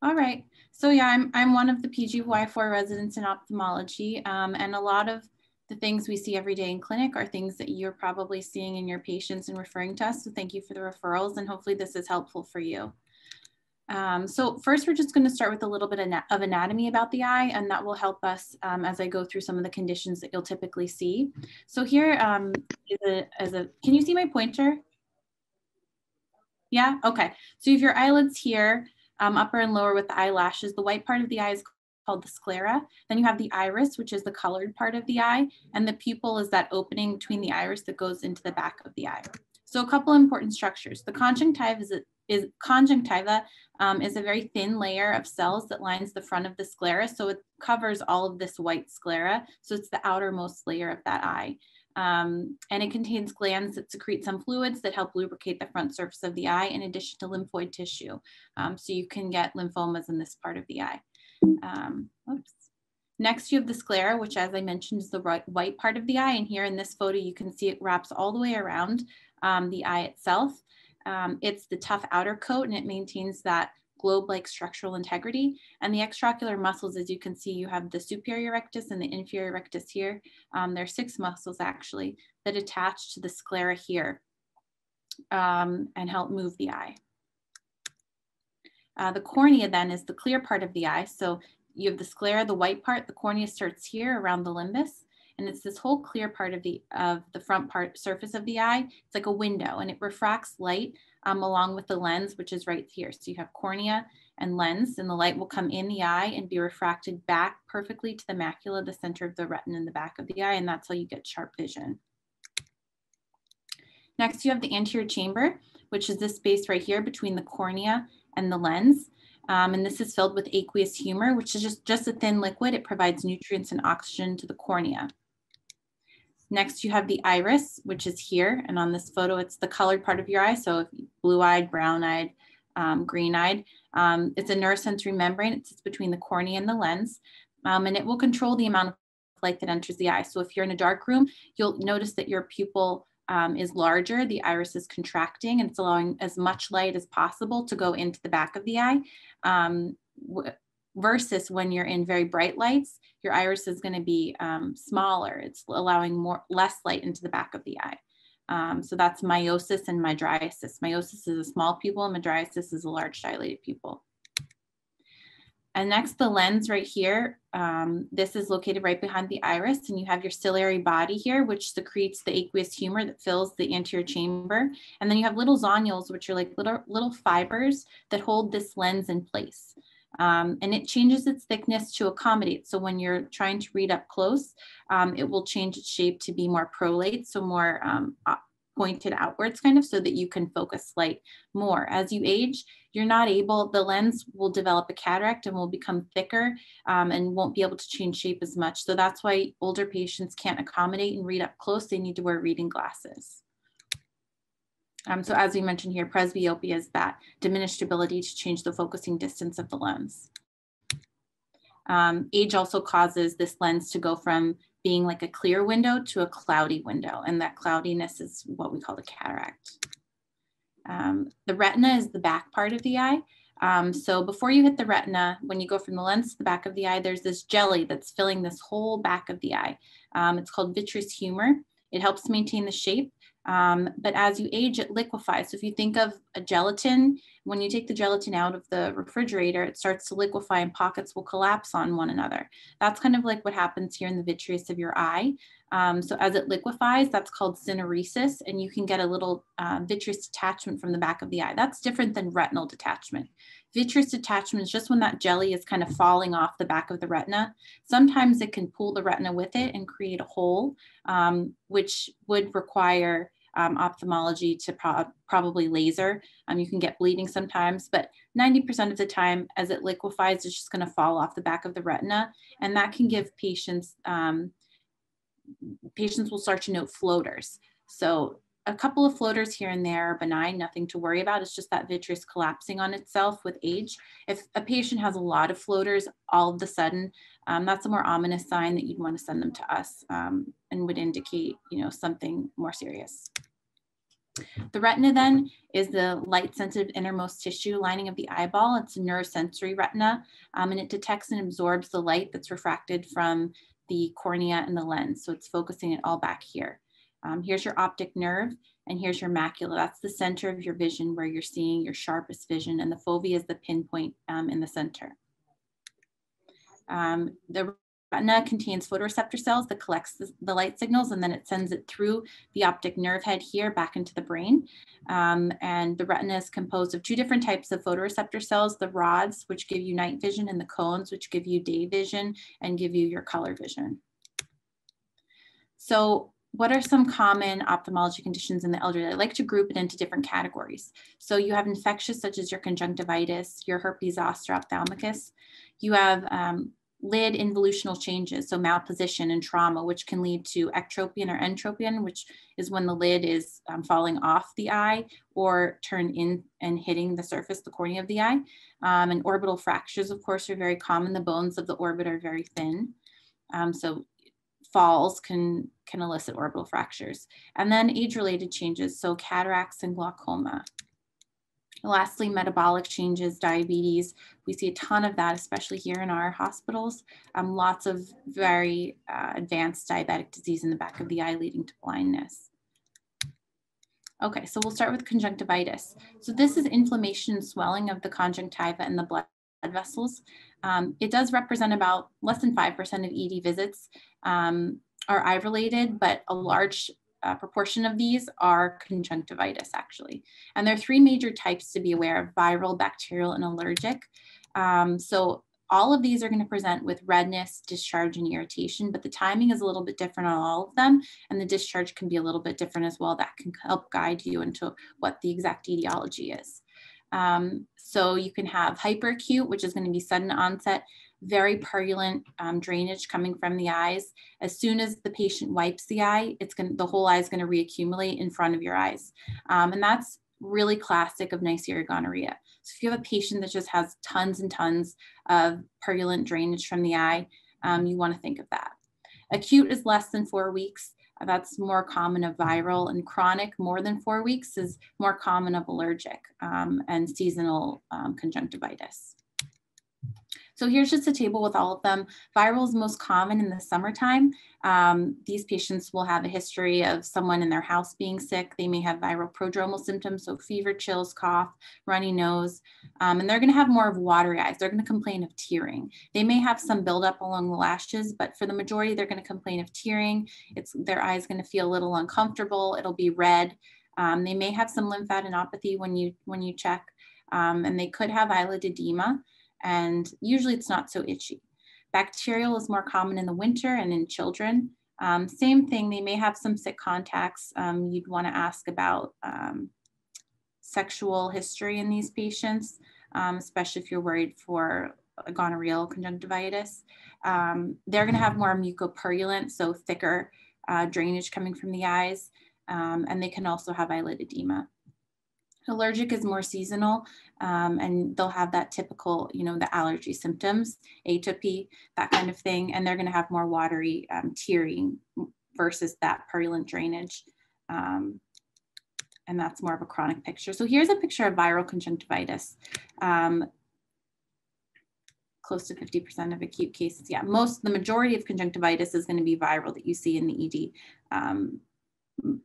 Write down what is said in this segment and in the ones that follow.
All right. So yeah, I'm, I'm one of the PGY4 residents in ophthalmology um, and a lot of the things we see every day in clinic are things that you're probably seeing in your patients and referring to us. So thank you for the referrals and hopefully this is helpful for you. Um, so first, we're just going to start with a little bit of anatomy about the eye, and that will help us um, as I go through some of the conditions that you'll typically see. So here um, is a, is a, can you see my pointer? Yeah, okay. So have your eyelids here, um, upper and lower with the eyelashes. The white part of the eye is called the sclera. Then you have the iris, which is the colored part of the eye, and the pupil is that opening between the iris that goes into the back of the eye. So a couple important structures. The conjunctiva is, a, is conjunctiva um, is a very thin layer of cells that lines the front of the sclera. So it covers all of this white sclera. So it's the outermost layer of that eye. Um, and it contains glands that secrete some fluids that help lubricate the front surface of the eye in addition to lymphoid tissue. Um, so you can get lymphomas in this part of the eye. Um, oops. Next, you have the sclera, which as I mentioned is the white part of the eye. And here in this photo, you can see it wraps all the way around um, the eye itself. Um, it's the tough outer coat and it maintains that globe-like structural integrity. And the extraocular muscles, as you can see, you have the superior rectus and the inferior rectus here. Um, there are six muscles actually that attach to the sclera here um, and help move the eye. Uh, the cornea then is the clear part of the eye. So you have the sclera, the white part, the cornea starts here around the limbus and it's this whole clear part of the of the front part surface of the eye. It's like a window and it refracts light um, along with the lens, which is right here. So you have cornea and lens and the light will come in the eye and be refracted back perfectly to the macula, the center of the retina in the back of the eye. And that's how you get sharp vision. Next, you have the anterior chamber, which is this space right here between the cornea and the lens. Um, and this is filled with aqueous humor, which is just, just a thin liquid. It provides nutrients and oxygen to the cornea. Next, you have the iris, which is here. And on this photo, it's the colored part of your eye. So blue-eyed, brown-eyed, um, green-eyed. Um, it's a neurosensory membrane. It sits between the cornea and the lens. Um, and it will control the amount of light that enters the eye. So if you're in a dark room, you'll notice that your pupil um, is larger, the iris is contracting, and it's allowing as much light as possible to go into the back of the eye. Versus when you're in very bright lights, your iris is going to be um, smaller. It's allowing more less light into the back of the eye. Um, so that's miosis and mydriasis. Miosis is a small pupil and mydriasis is a large dilated pupil. And next, the lens right here. Um, this is located right behind the iris, and you have your ciliary body here, which secretes the aqueous humor that fills the anterior chamber. And then you have little zonules, which are like little, little fibers that hold this lens in place. Um, and it changes its thickness to accommodate. So when you're trying to read up close, um, it will change its shape to be more prolate, so more um, pointed outwards kind of so that you can focus light more. As you age, you're not able, the lens will develop a cataract and will become thicker um, and won't be able to change shape as much. So that's why older patients can't accommodate and read up close. They need to wear reading glasses. Um, so as we mentioned here, presbyopia is that diminished ability to change the focusing distance of the lens. Um, age also causes this lens to go from being like a clear window to a cloudy window. And that cloudiness is what we call the cataract. Um, the retina is the back part of the eye. Um, so before you hit the retina, when you go from the lens to the back of the eye, there's this jelly that's filling this whole back of the eye. Um, it's called vitreous humor. It helps maintain the shape um, but as you age, it liquefies. So if you think of a gelatin, when you take the gelatin out of the refrigerator, it starts to liquefy and pockets will collapse on one another. That's kind of like what happens here in the vitreous of your eye. Um, so as it liquefies, that's called syneresis, and you can get a little uh, vitreous detachment from the back of the eye. That's different than retinal detachment. Vitreous detachment is just when that jelly is kind of falling off the back of the retina. Sometimes it can pull the retina with it and create a hole, um, which would require um, ophthalmology to pro probably laser. Um, you can get bleeding sometimes, but 90% of the time as it liquefies, it's just gonna fall off the back of the retina. And that can give patients, um, patients will start to note floaters. So a couple of floaters here and there are benign, nothing to worry about. It's just that vitreous collapsing on itself with age. If a patient has a lot of floaters all of a sudden, um, that's a more ominous sign that you'd want to send them to us um, and would indicate, you know, something more serious. The retina then is the light sensitive innermost tissue lining of the eyeball. It's a neurosensory retina um, and it detects and absorbs the light that's refracted from the cornea and the lens. So it's focusing it all back here. Um, here's your optic nerve and here's your macula. That's the center of your vision where you're seeing your sharpest vision and the fovea is the pinpoint um, in the center. Um, the retina contains photoreceptor cells that collects the, the, light signals and then it sends it through the optic nerve head here back into the brain. Um, and the retina is composed of two different types of photoreceptor cells, the rods, which give you night vision, and the cones, which give you day vision and give you your color vision. So what are some common ophthalmology conditions in the elderly? I like to group it into different categories. So you have infectious, such as your conjunctivitis, your herpes zoster ophthalmicus. You have um, lid involutional changes, so malposition and trauma, which can lead to ectropion or entropion, which is when the lid is um, falling off the eye or turn in and hitting the surface, the cornea of the eye. Um, and orbital fractures, of course, are very common. The bones of the orbit are very thin. Um, so falls can, can elicit orbital fractures. And then age-related changes, so cataracts and glaucoma. Lastly, metabolic changes, diabetes. We see a ton of that, especially here in our hospitals. Um, lots of very uh, advanced diabetic disease in the back of the eye leading to blindness. Okay, so we'll start with conjunctivitis. So this is inflammation and swelling of the conjunctiva and the blood vessels. Um, it does represent about less than 5% of ED visits um, are eye related, but a large uh, proportion of these are conjunctivitis actually. And there are three major types to be aware of, viral, bacterial, and allergic. Um, so all of these are going to present with redness, discharge, and irritation, but the timing is a little bit different on all of them, and the discharge can be a little bit different as well. That can help guide you into what the exact etiology is. Um, so you can have hyperacute, which is going to be sudden onset, very purulent um, drainage coming from the eyes. As soon as the patient wipes the eye, it's going the whole eye is going to reaccumulate in front of your eyes. Um, and that's really classic of Neisseria gonorrhea. So if you have a patient that just has tons and tons of purulent drainage from the eye, um, you want to think of that. Acute is less than four weeks. That's more common of viral and chronic more than four weeks is more common of allergic um, and seasonal um, conjunctivitis. So here's just a table with all of them. Viral is most common in the summertime. Um, these patients will have a history of someone in their house being sick. They may have viral prodromal symptoms, so fever, chills, cough, runny nose, um, and they're gonna have more of watery eyes. They're gonna complain of tearing. They may have some buildup along the lashes, but for the majority, they're gonna complain of tearing. It's Their eyes gonna feel a little uncomfortable. It'll be red. Um, they may have some lymphadenopathy when you, when you check, um, and they could have eyelid edema and usually it's not so itchy. Bacterial is more common in the winter and in children. Um, same thing, they may have some sick contacts. Um, you'd wanna ask about um, sexual history in these patients, um, especially if you're worried for gonorrheal conjunctivitis. Um, they're gonna have more mucopurulent, so thicker uh, drainage coming from the eyes, um, and they can also have eyelid edema. Allergic is more seasonal um, and they'll have that typical, you know, the allergy symptoms, atopy, that kind of thing. And they're going to have more watery um, tearing versus that purulent drainage. Um, and that's more of a chronic picture. So here's a picture of viral conjunctivitis. Um, close to 50% of acute cases. Yeah, most, the majority of conjunctivitis is going to be viral that you see in the ED.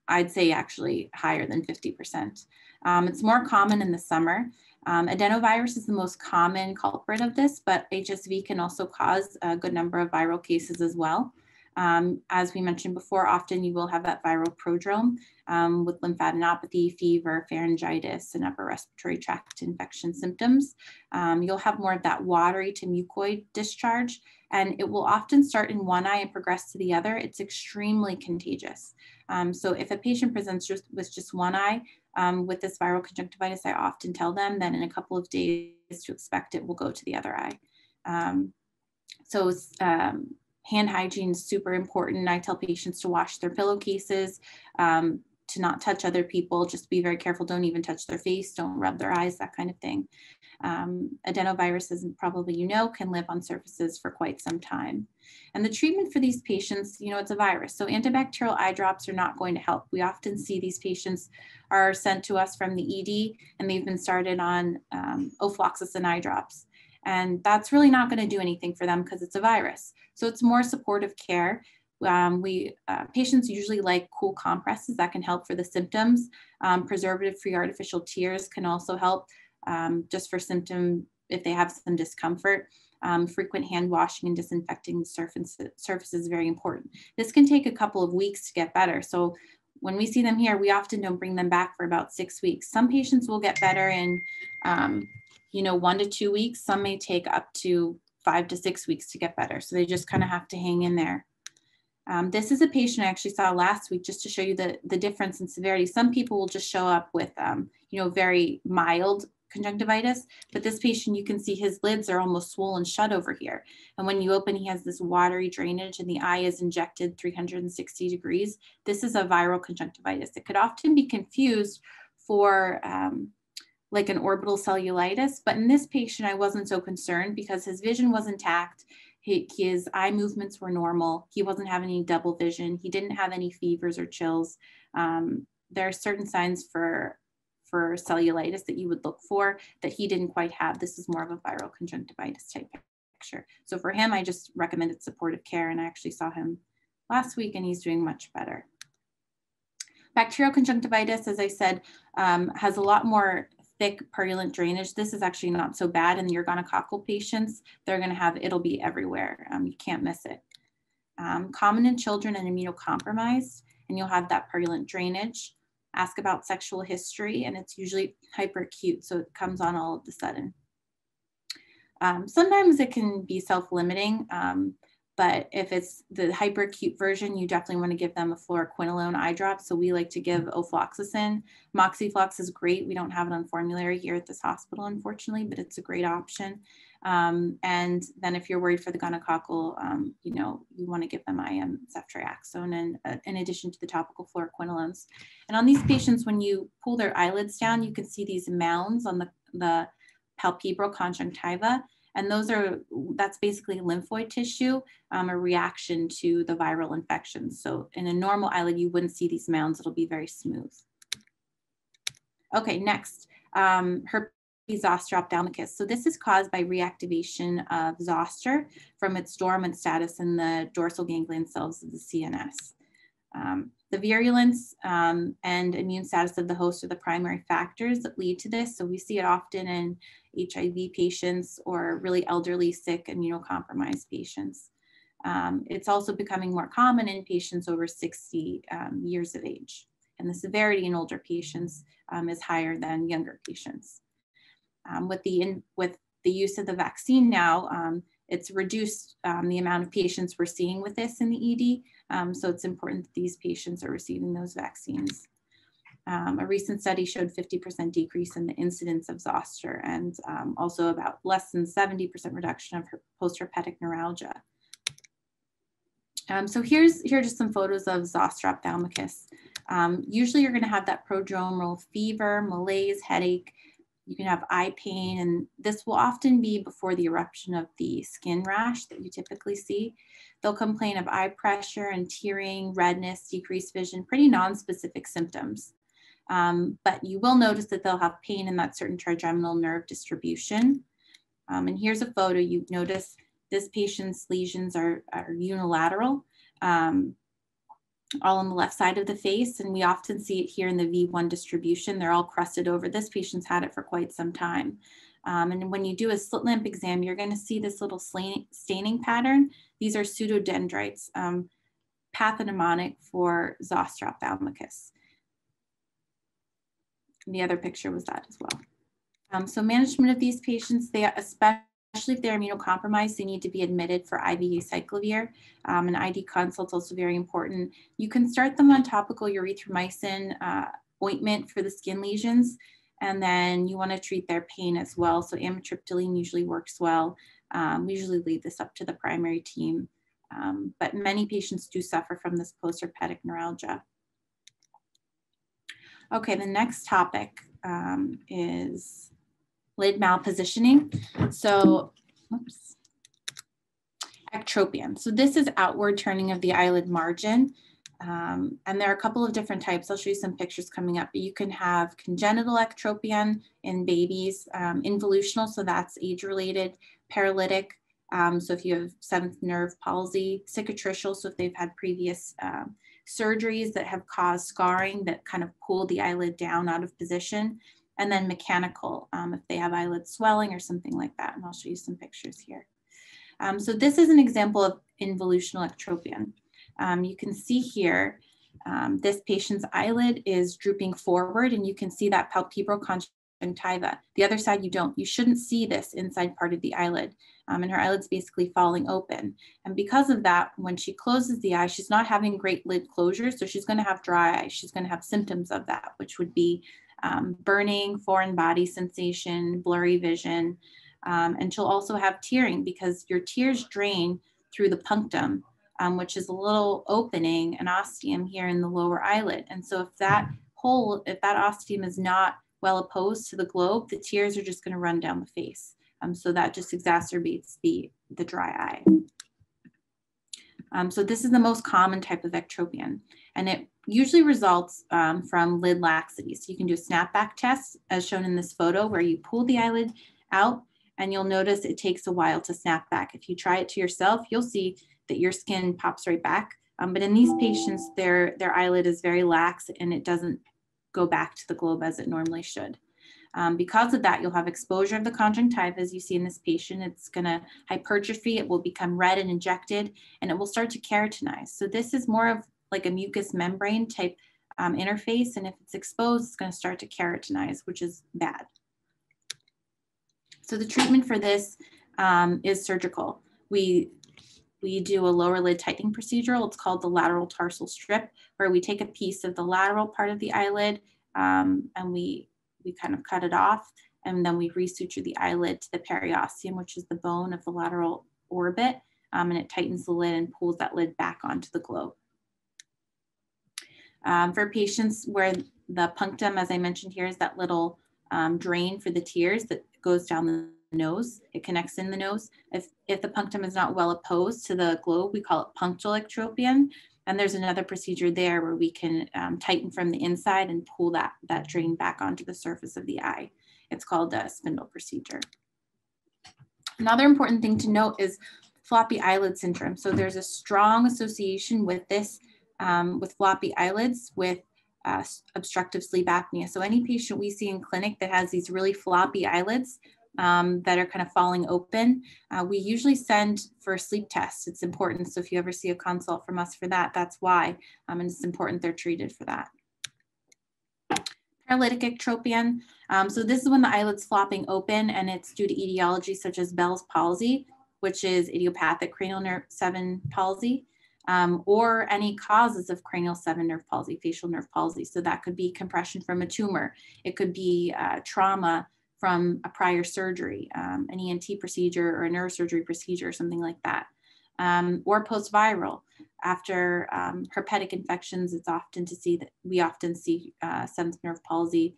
I'd say actually higher than 50%. Um, it's more common in the summer. Um, adenovirus is the most common culprit of this, but HSV can also cause a good number of viral cases as well. Um, as we mentioned before, often you will have that viral prodrome um, with lymphadenopathy, fever, pharyngitis, and upper respiratory tract infection symptoms. Um, you'll have more of that watery to mucoid discharge, and it will often start in one eye and progress to the other. It's extremely contagious. Um, so if a patient presents just with just one eye, um, with this viral conjunctivitis, I often tell them that in a couple of days to expect it will go to the other eye. Um, so um, hand hygiene is super important. I tell patients to wash their pillowcases, um, to not touch other people, just be very careful. Don't even touch their face, don't rub their eyes, that kind of thing. Um, adenoviruses, probably you know, can live on surfaces for quite some time. And the treatment for these patients, you know, it's a virus. So antibacterial eye drops are not going to help. We often see these patients are sent to us from the ED and they've been started on um, ofloxacin eye drops. And that's really not going to do anything for them because it's a virus. So it's more supportive care. Um, we uh, patients usually like cool compresses that can help for the symptoms. Um, Preservative-free artificial tears can also help um, just for symptom if they have some discomfort. Um, frequent hand washing and disinfecting the surface, surface is very important. This can take a couple of weeks to get better. So when we see them here, we often don't bring them back for about six weeks. Some patients will get better in, um, you know, one to two weeks. Some may take up to five to six weeks to get better. So they just kind of have to hang in there. Um, this is a patient I actually saw last week just to show you the, the difference in severity. Some people will just show up with, um, you know, very mild conjunctivitis, but this patient, you can see his lids are almost swollen shut over here. And when you open, he has this watery drainage and the eye is injected 360 degrees. This is a viral conjunctivitis. It could often be confused for um, like an orbital cellulitis, but in this patient, I wasn't so concerned because his vision was intact his eye movements were normal. He wasn't having any double vision. He didn't have any fevers or chills. Um, there are certain signs for for cellulitis that you would look for that he didn't quite have. This is more of a viral conjunctivitis type picture. So for him, I just recommended supportive care and I actually saw him last week and he's doing much better. Bacterial conjunctivitis, as I said, um, has a lot more thick purulent drainage. This is actually not so bad in your gonococcal patients. They're gonna have, it'll be everywhere. Um, you can't miss it. Um, common in children and immunocompromised, and you'll have that purulent drainage. Ask about sexual history, and it's usually hyperacute, so it comes on all of a sudden. Um, sometimes it can be self-limiting. Um, but if it's the hyperacute version, you definitely want to give them a fluoroquinolone eye drop. So we like to give ofloxacin. Moxiflox is great. We don't have it on formulary here at this hospital, unfortunately, but it's a great option. Um, and then if you're worried for the gonococcal, um, you know, you want to give them IM ceftriaxone and uh, in addition to the topical fluoroquinolones. And on these patients, when you pull their eyelids down, you can see these mounds on the, the palpebral conjunctiva. And those are, that's basically lymphoid tissue, um, a reaction to the viral infection. So in a normal eyelid, you wouldn't see these mounds, it'll be very smooth. Okay, next, um, herpes zoster ophthalmicus. So this is caused by reactivation of zoster from its dormant status in the dorsal ganglion cells of the CNS. Um, the virulence um, and immune status of the host are the primary factors that lead to this. So we see it often in HIV patients or really elderly, sick, immunocompromised patients. Um, it's also becoming more common in patients over 60 um, years of age. And the severity in older patients um, is higher than younger patients. Um, with, the in, with the use of the vaccine now, it's reduced um, the amount of patients we're seeing with this in the ED. so it's important that these patients are receiving those vaccines. Um, a recent study showed 50% decrease in the incidence of zoster and um, also about less than 70% reduction of postherpetic neuralgia. Um, so here's here are just some photos of zoster ophthalmicus. Um, usually you're going to have that prodromal fever, malaise, headache. You can have eye pain, and this will often be before the eruption of the skin rash that you typically see. They'll complain of eye pressure and tearing, redness, decreased vision, pretty non-specific symptoms. Um, but you will notice that they'll have pain in that certain trigeminal nerve distribution. Um, and here's a photo. You notice this patient's lesions are, are unilateral, um, all on the left side of the face. And we often see it here in the V1 distribution. They're all crusted over. This patient's had it for quite some time. Um, and when you do a slit lamp exam, you're going to see this little staining pattern. These are pseudodendrites, um, pathognomonic for zoster ophthalmicus. The other picture was that as well. Um, so management of these patients, they especially if they're immunocompromised, they need to be admitted for IV acyclovir. Um, an ID consult is also very important. You can start them on topical erythromycin uh, ointment for the skin lesions, and then you want to treat their pain as well. So amitriptyline usually works well. Um, we usually leave this up to the primary team, um, but many patients do suffer from this postherpetic neuralgia. Okay, the next topic um, is lid malpositioning. So, oops, ectropion. So this is outward turning of the eyelid margin. Um, and there are a couple of different types. I'll show you some pictures coming up. But you can have congenital ectropion in babies, um, involutional, so that's age-related, paralytic, um, so if you have seventh nerve palsy, cicatricial, so if they've had previous um, surgeries that have caused scarring that kind of pull the eyelid down out of position, and then mechanical um, if they have eyelid swelling or something like that. And I'll show you some pictures here. Um, so this is an example of involutional ectropion. Um, you can see here, um, this patient's eyelid is drooping forward and you can see that palpebral conjunctiva. The other side you don't. You shouldn't see this inside part of the eyelid um, and her eyelid's basically falling open. And because of that, when she closes the eye, she's not having great lid closure. So she's going to have dry eyes. She's going to have symptoms of that, which would be um, burning, foreign body sensation, blurry vision. Um, and she'll also have tearing because your tears drain through the punctum, um, which is a little opening, an ostium here in the lower eyelid. And so if that hole, if that ostium is not well opposed to the globe, the tears are just going to run down the face. Um, so that just exacerbates the, the dry eye. Um, so this is the most common type of ectropion, and it usually results um, from lid laxity. So you can do a snapback test as shown in this photo where you pull the eyelid out and you'll notice it takes a while to snap back. If you try it to yourself, you'll see that your skin pops right back. Um, but in these patients, their, their eyelid is very lax and it doesn't go back to the globe as it normally should. Um, because of that, you'll have exposure of the conjunctiva as you see in this patient. It's going to hypertrophy, it will become red and injected, and it will start to keratinize. So this is more of like a mucous membrane type um, interface, and if it's exposed, it's going to start to keratinize, which is bad. So the treatment for this um, is surgical. We we do a lower lid tightening procedure. It's called the lateral tarsal strip, where we take a piece of the lateral part of the eyelid um, and we we kind of cut it off and then we resuture the eyelid to the periosteum, which is the bone of the lateral orbit, um, and it tightens the lid and pulls that lid back onto the globe. Um, for patients where the punctum, as I mentioned here, is that little um, drain for the tears that goes down the nose. It connects in the nose. If, if the punctum is not well opposed to the globe, we call it punctal ectropion. And there's another procedure there where we can um, tighten from the inside and pull that, that drain back onto the surface of the eye. It's called a spindle procedure. Another important thing to note is floppy eyelid syndrome. So there's a strong association with this, um, with floppy eyelids with uh, obstructive sleep apnea. So any patient we see in clinic that has these really floppy eyelids, um, that are kind of falling open, uh, we usually send for a sleep tests. It's important. So if you ever see a consult from us for that, that's why. Um, and it's important they're treated for that. Paralytic ectropion. Um, so this is when the eyelid's flopping open and it's due to etiology such as Bell's palsy, which is idiopathic cranial nerve 7 palsy. Um, or any causes of cranial 7 nerve palsy, facial nerve palsy. So that could be compression from a tumor. It could be uh, trauma from a prior surgery, um, an ENT procedure or a neurosurgery procedure, or something like that. Um, or post-viral. After um, herpetic infections, it's often to see that we often see uh, seventh nerve palsy.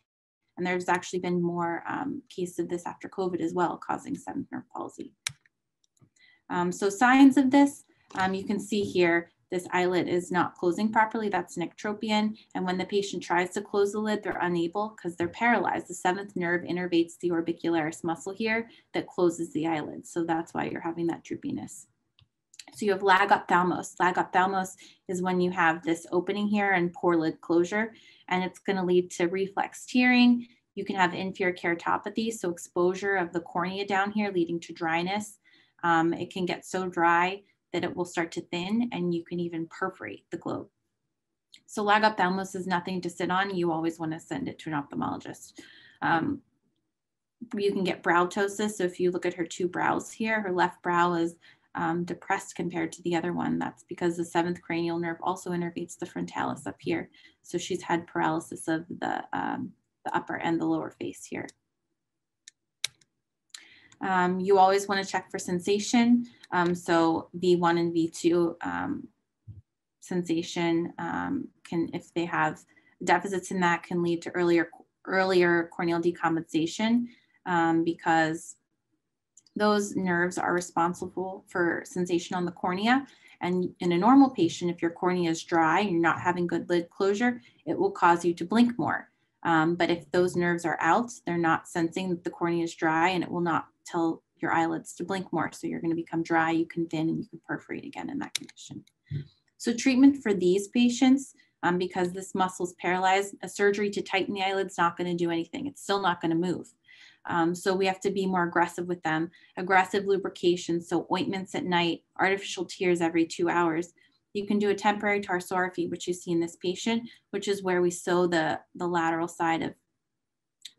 And there's actually been more um, cases of this after COVID as well, causing seventh nerve palsy. Um, so signs of this, um, you can see here, this eyelid is not closing properly, that's an. And when the patient tries to close the lid, they're unable because they're paralyzed. The seventh nerve innervates the orbicularis muscle here that closes the eyelid. So that's why you're having that droopiness. So you have lag ophthalmos. Lag ophthalmos is when you have this opening here and poor lid closure, and it's going to lead to reflex tearing. You can have inferior keratopathy, so exposure of the cornea down here leading to dryness. Um, it can get so dry that it will start to thin and you can even perforate the globe. So lag ophthalmos is nothing to sit on. You always want to send it to an ophthalmologist. Um, you can get brow ptosis. So if you look at her two brows here, her left brow is um, depressed compared to the other one. That's because the seventh cranial nerve also innervates the frontalis up here. So she's had paralysis of the, um, the upper and the lower face here. Um, you always want to check for sensation. Um, so V1 and V2 um, sensation um, can, if they have deficits in that can lead to earlier, earlier corneal decompensation um, because those nerves are responsible for sensation on the cornea. And in a normal patient, if your cornea is dry and you're not having good lid closure, it will cause you to blink more. Um, but if those nerves are out, they're not sensing that the cornea is dry and it will not tell your eyelids to blink more. So you're going to become dry, you can thin, and you can perforate again in that condition. So treatment for these patients, um, because this muscle is paralyzed, a surgery to tighten the eyelids not going to do anything. It's still not going to move. Um, so we have to be more aggressive with them. Aggressive lubrication, so ointments at night, artificial tears every two hours. You can do a temporary tarsorrhaphy, which you see in this patient, which is where we sew the, the lateral side of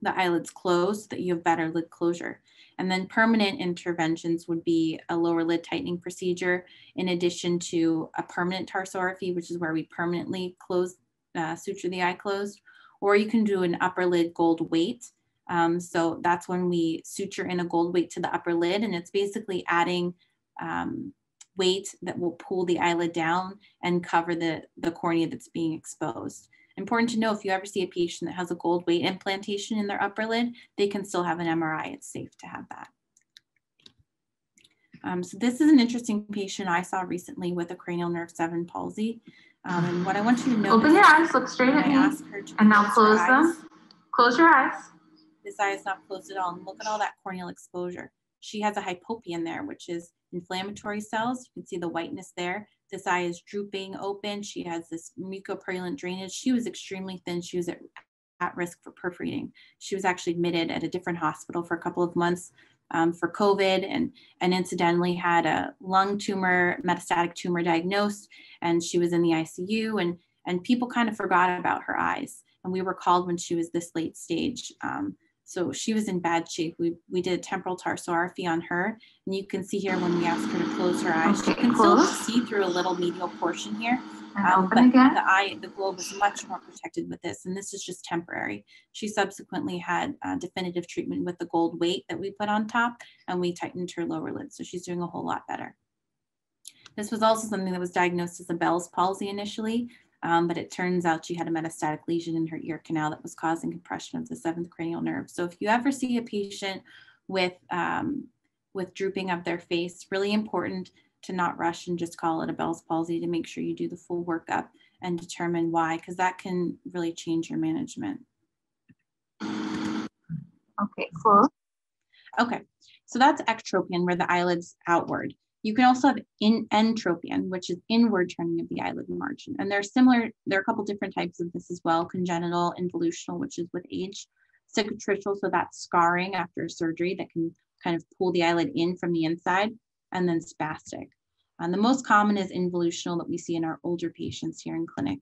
the eyelids closed so that you have better lid closure. And then permanent interventions would be a lower lid tightening procedure, in addition to a permanent tarsorrhaphy, which is where we permanently close, uh, suture the eye closed, or you can do an upper lid gold weight. Um, so that's when we suture in a gold weight to the upper lid, and it's basically adding um, weight that will pull the eyelid down and cover the, the cornea that's being exposed. Important to know if you ever see a patient that has a gold weight implantation in their upper lid, they can still have an MRI. It's safe to have that. Um, so this is an interesting patient I saw recently with a cranial nerve 7 palsy. Um, and what I want you to know Open your eyes, look straight at me. And now close them. Close your eyes. This eye is not closed at all. And look at all that corneal exposure. She has a hypopyon in there, which is inflammatory cells. You can see the whiteness there. This eye is drooping open. She has this mucopurulent drainage. She was extremely thin. She was at, at risk for perforating. She was actually admitted at a different hospital for a couple of months um, for COVID and, and incidentally had a lung tumor, metastatic tumor diagnosed, and she was in the ICU and, and people kind of forgot about her eyes. And we were called when she was this late stage. Um, so she was in bad shape. We, we did a temporal tarsorrhaphy on her. And you can see here when we asked her to close her eyes, okay, she can close. still see through a little medial portion here. Um, but again. the eye, the globe is much more protected with this. And this is just temporary. She subsequently had uh, definitive treatment with the gold weight that we put on top and we tightened her lower lid. So she's doing a whole lot better. This was also something that was diagnosed as a Bell's palsy initially. Um, but it turns out she had a metastatic lesion in her ear canal that was causing compression of the seventh cranial nerve. So if you ever see a patient with, um, with drooping of their face, really important to not rush and just call it a Bell's palsy to make sure you do the full workup and determine why, because that can really change your management. Okay, cool. Okay, so that's ectropion, where the eyelid's outward. You can also have in entropion, which is inward turning of the eyelid margin. And they're similar, there are a couple different types of this as well, congenital, involutional, which is with age, cicatricial, so that's scarring after surgery that can kind of pull the eyelid in from the inside, and then spastic. And the most common is involutional that we see in our older patients here in clinic.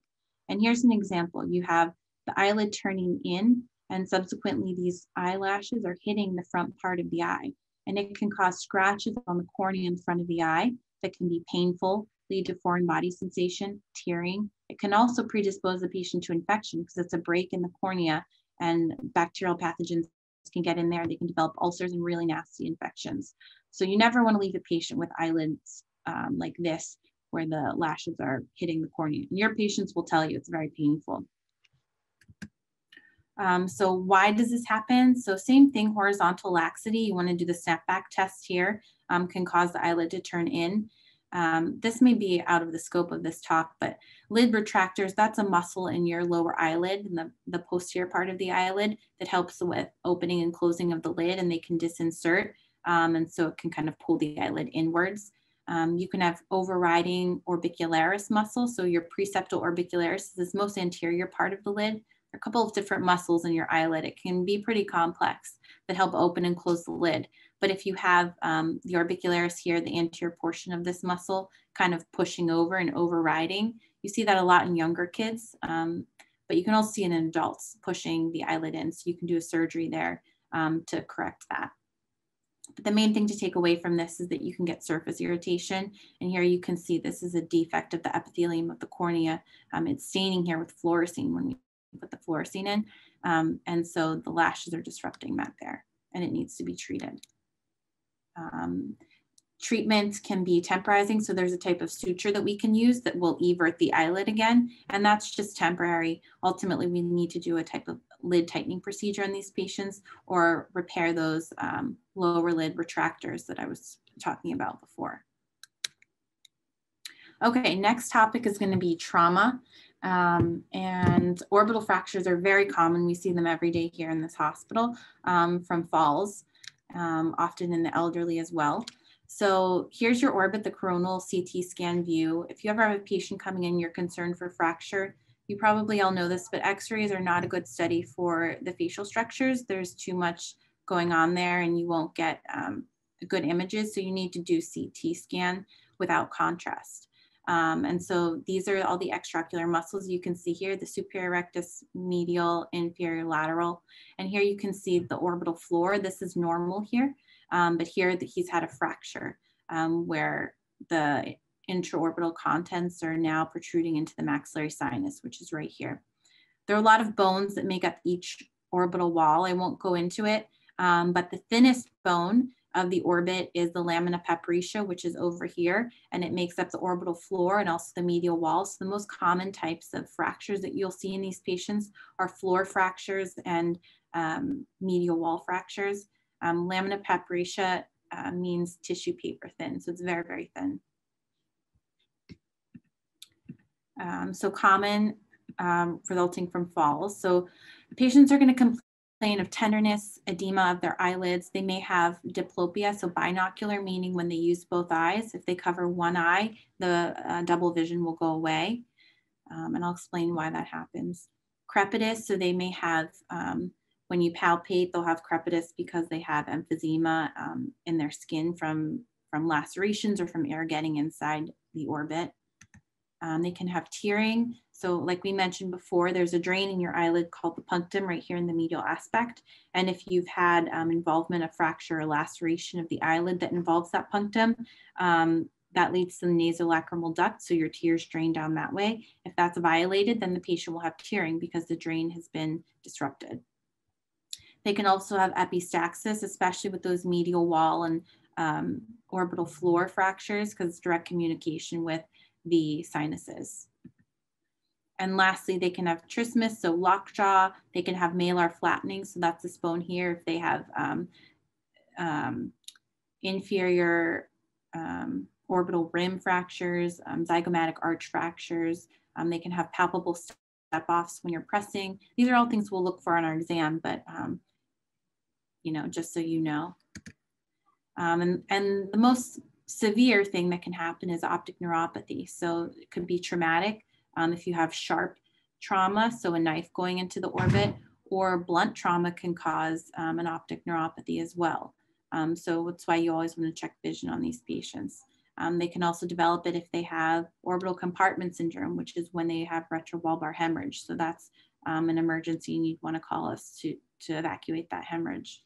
And here's an example. You have the eyelid turning in and subsequently these eyelashes are hitting the front part of the eye and it can cause scratches on the cornea in front of the eye that can be painful, lead to foreign body sensation, tearing. It can also predispose the patient to infection because it's a break in the cornea and bacterial pathogens can get in there. They can develop ulcers and really nasty infections. So you never want to leave a patient with eyelids um, like this where the lashes are hitting the cornea. And your patients will tell you it's very painful. Um, so why does this happen? So same thing, horizontal laxity. You want to do the snapback test here, um, can cause the eyelid to turn in. Um, this may be out of the scope of this talk, but lid retractors, that's a muscle in your lower eyelid, in the, the posterior part of the eyelid that helps with opening and closing of the lid and they can disinsert. Um, and so it can kind of pull the eyelid inwards. Um, you can have overriding orbicularis muscle. So your preseptal orbicularis is this most anterior part of the lid a couple of different muscles in your eyelid. It can be pretty complex that help open and close the lid. But if you have um, the orbicularis here, the anterior portion of this muscle kind of pushing over and overriding, you see that a lot in younger kids, um, but you can also see it in adults pushing the eyelid in. So you can do a surgery there um, to correct that. But the main thing to take away from this is that you can get surface irritation. And here you can see this is a defect of the epithelium of the cornea. Um, it's staining here with fluorescein when we put the fluorescein in. Um, and so the lashes are disrupting that there and it needs to be treated. Um, treatment can be temporizing. So there's a type of suture that we can use that will evert the eyelid again. And that's just temporary. Ultimately, we need to do a type of lid tightening procedure on these patients or repair those um, lower lid retractors that I was talking about before. Okay, next topic is gonna be trauma. Um, and orbital fractures are very common. We see them every day here in this hospital um, from falls, um, often in the elderly as well. So here's your orbit, the coronal CT scan view. If you ever have a patient coming in, you're concerned for fracture, you probably all know this, but x-rays are not a good study for the facial structures. There's too much going on there and you won't get um, good images. So you need to do CT scan without contrast. Um, and so these are all the extraocular muscles you can see here, the superior rectus, medial, inferior lateral. And here you can see the orbital floor. This is normal here, um, but here he's had a fracture um, where the intraorbital contents are now protruding into the maxillary sinus, which is right here. There are a lot of bones that make up each orbital wall. I won't go into it, um, but the thinnest bone of the orbit is the lamina papyracea, which is over here, and it makes up the orbital floor and also the medial wall. So the most common types of fractures that you'll see in these patients are floor fractures and um, medial wall fractures. Um, lamina papyracea uh, means tissue paper thin, so it's very, very thin. Um, so common um, resulting from falls. So patients are going to complain of tenderness, edema of their eyelids. They may have diplopia, so binocular, meaning when they use both eyes. If they cover one eye, the uh, double vision will go away. Um, and I'll explain why that happens. Crepitus, so they may have, um, when you palpate, they'll have crepitus because they have emphysema um, in their skin from, from lacerations or from air getting inside the orbit. Um, they can have tearing. So like we mentioned before, there's a drain in your eyelid called the punctum right here in the medial aspect. And if you've had um, involvement of fracture or laceration of the eyelid that involves that punctum, um, that leads to the nasolacrimal duct. So your tears drain down that way. If that's violated, then the patient will have tearing because the drain has been disrupted. They can also have epistaxis, especially with those medial wall and um, orbital floor fractures because direct communication with the sinuses. And lastly, they can have trismus, so lockjaw. They can have malar flattening, so that's this bone here. If they have um, um, inferior um, orbital rim fractures, um, zygomatic arch fractures, um, they can have palpable step-offs when you're pressing. These are all things we'll look for on our exam, but um, you know, just so you know. and, and the most severe thing that can happen is optic neuropathy. So it could be traumatic um, if you have sharp trauma, so a knife going into the orbit, or blunt trauma can cause um, an optic neuropathy as well. Um, so that's why you always want to check vision on these patients. Um, they can also develop it if they have orbital compartment syndrome, which is when they have retrobulbar hemorrhage. So that's um, an emergency and you'd want to call us to, to evacuate that hemorrhage.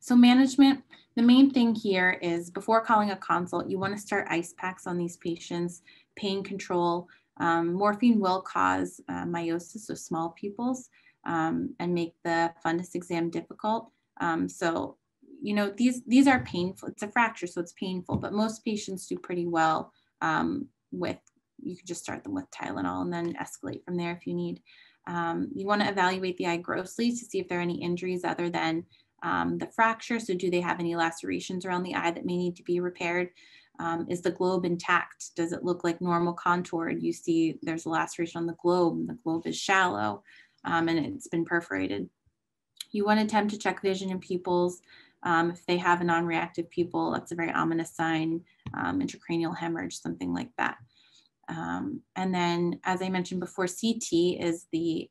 So management, the main thing here is before calling a consult, you want to start ice packs on these patients, pain control. Um, morphine will cause uh, miosis of small pupils um, and make the fundus exam difficult. Um, so, you know, these, these are painful. It's a fracture, so it's painful, but most patients do pretty well um, with, you can just start them with Tylenol and then escalate from there if you need. Um, you want to evaluate the eye grossly to see if there are any injuries other than um, the fracture. So do they have any lacerations around the eye that may need to be repaired? Um, is the globe intact? Does it look like normal contour? You see there's a laceration on the globe. The globe is shallow um, and it's been perforated. You want to attempt to check vision in pupils. Um, if they have a non-reactive pupil, that's a very ominous sign, um, intracranial hemorrhage, something like that. Um, and then, as I mentioned before, CT is the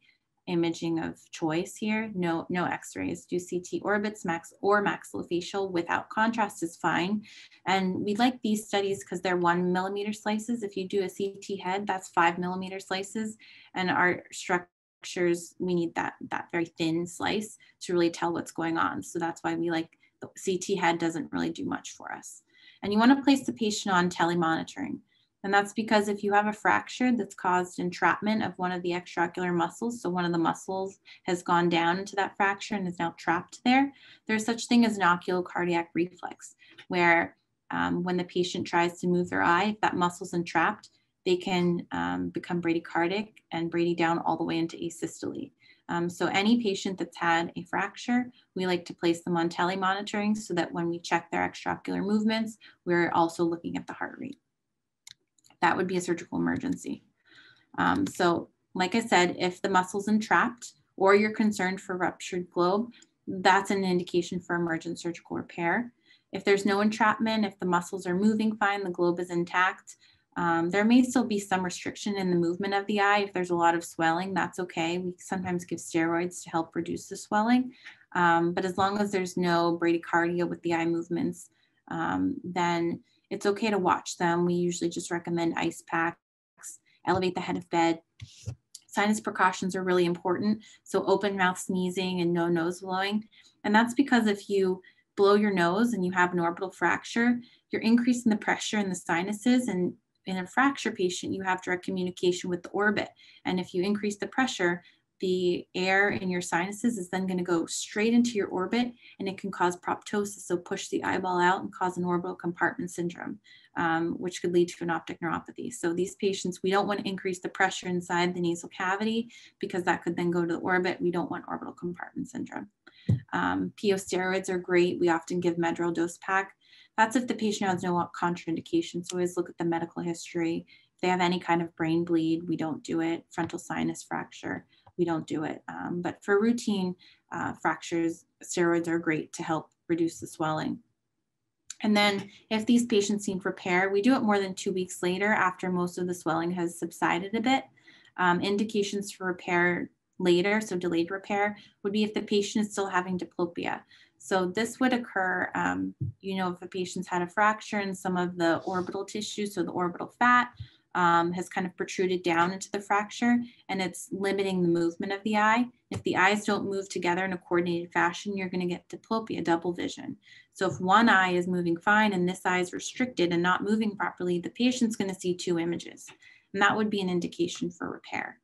imaging of choice here. No, no x-rays. Do CT orbits max or maxillofacial without contrast is fine. And we like these studies because they're one millimeter slices. If you do a CT head, that's five millimeter slices. And our structures, we need that, that very thin slice to really tell what's going on. So that's why we like the CT head doesn't really do much for us. And you want to place the patient on telemonitoring. And that's because if you have a fracture that's caused entrapment of one of the extraocular muscles, so one of the muscles has gone down into that fracture and is now trapped there, there's such thing as an oculocardiac reflex, where um, when the patient tries to move their eye, if that muscle's entrapped, they can um, become bradycardic and brady down all the way into asystole. Um, so any patient that's had a fracture, we like to place them on telemonitoring so that when we check their extraocular movements, we're also looking at the heart rate. That would be a surgical emergency. Um, so like I said, if the muscle's entrapped or you're concerned for ruptured globe, that's an indication for emergent surgical repair. If there's no entrapment, if the muscles are moving fine, the globe is intact, um, there may still be some restriction in the movement of the eye. If there's a lot of swelling, that's okay. We sometimes give steroids to help reduce the swelling. Um, but as long as there's no bradycardia with the eye movements, um, then it's okay to watch them. We usually just recommend ice packs, elevate the head of bed. Sinus precautions are really important. So open mouth sneezing and no nose blowing. And that's because if you blow your nose and you have an orbital fracture, you're increasing the pressure in the sinuses and in a fracture patient, you have direct communication with the orbit. And if you increase the pressure, the air in your sinuses is then going to go straight into your orbit and it can cause proptosis, so push the eyeball out and cause an orbital compartment syndrome, um, which could lead to an optic neuropathy. So these patients, we don't want to increase the pressure inside the nasal cavity because that could then go to the orbit. We don't want orbital compartment syndrome. Um, PO steroids are great. We often give Medrol dose pack that's if the patient has no contraindications. So always look at the medical history. If they have any kind of brain bleed, we don't do it. Frontal sinus fracture, we don't do it. Um, but for routine uh, fractures, steroids are great to help reduce the swelling. And then if these patients need repair, we do it more than two weeks later after most of the swelling has subsided a bit. Um, indications for repair later, so delayed repair, would be if the patient is still having diplopia. So this would occur, um, you know, if a patient's had a fracture in some of the orbital tissue, so the orbital fat um, has kind of protruded down into the fracture and it's limiting the movement of the eye. If the eyes don't move together in a coordinated fashion, you're gonna get diplopia, double vision. So if one eye is moving fine and this eye is restricted and not moving properly, the patient's gonna see two images. And that would be an indication for repair.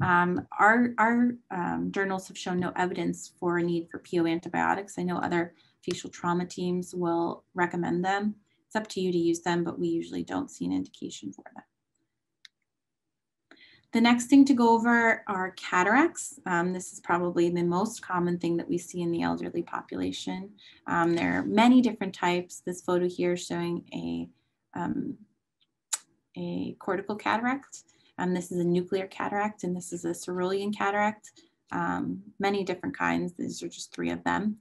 Um, our our um, journals have shown no evidence for a need for PO antibiotics. I know other facial trauma teams will recommend them. It's up to you to use them, but we usually don't see an indication for them. The next thing to go over are cataracts. Um, this is probably the most common thing that we see in the elderly population. Um, there are many different types. This photo here showing a, um, a cortical cataract. Um, this is a nuclear cataract and this is a cerulean cataract, um, many different kinds. These are just three of them.